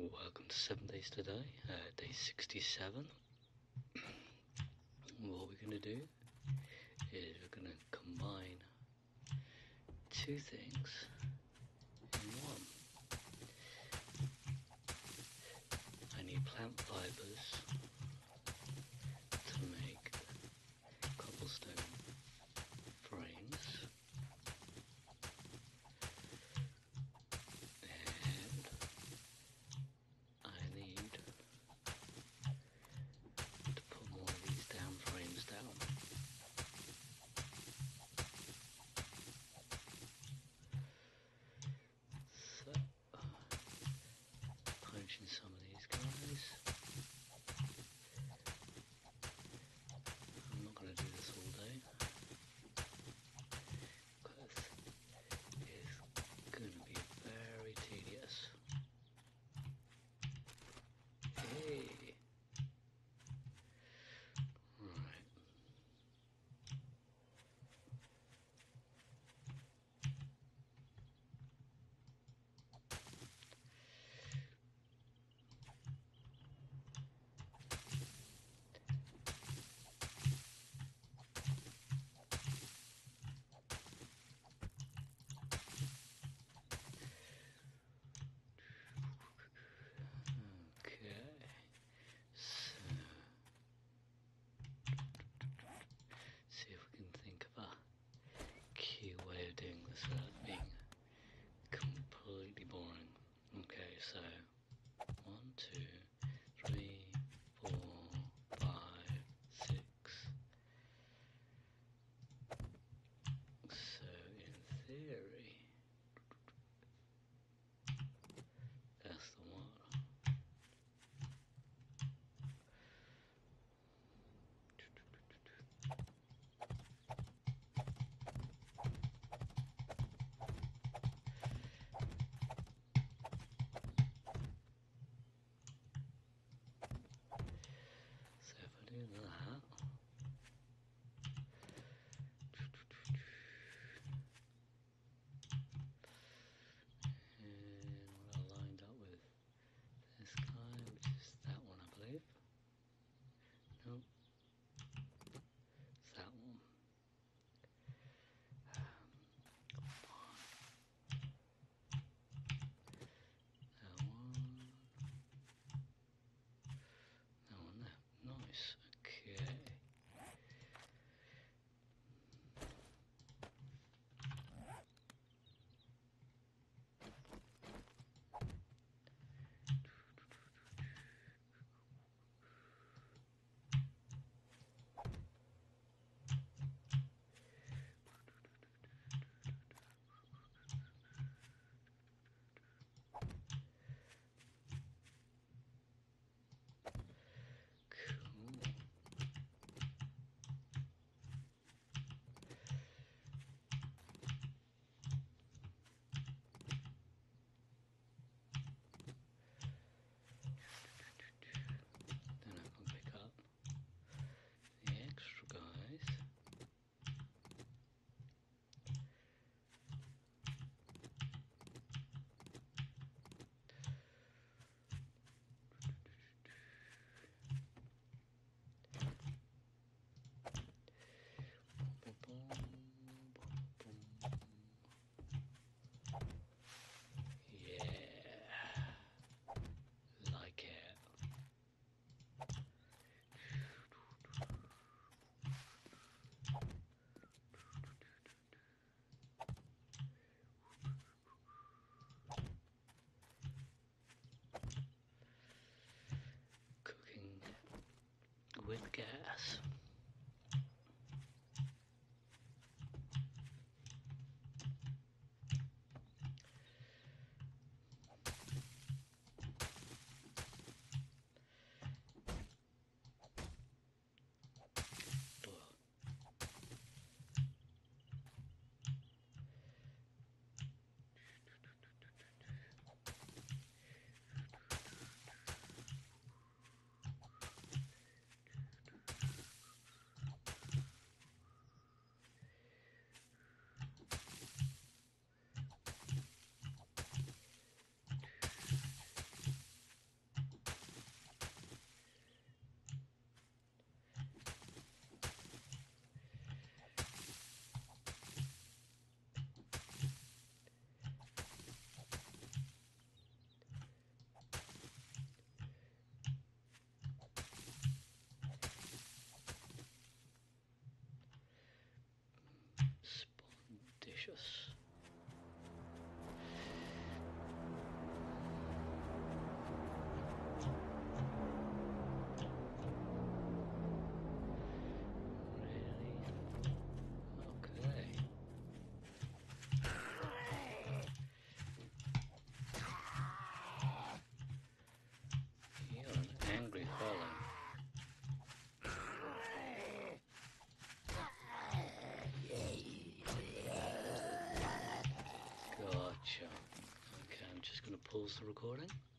Welcome to Seven Days To Die, uh, day 67. what we're going to do is we're going to combine two things in one. I need plant fibres so with gas. Pause the recording.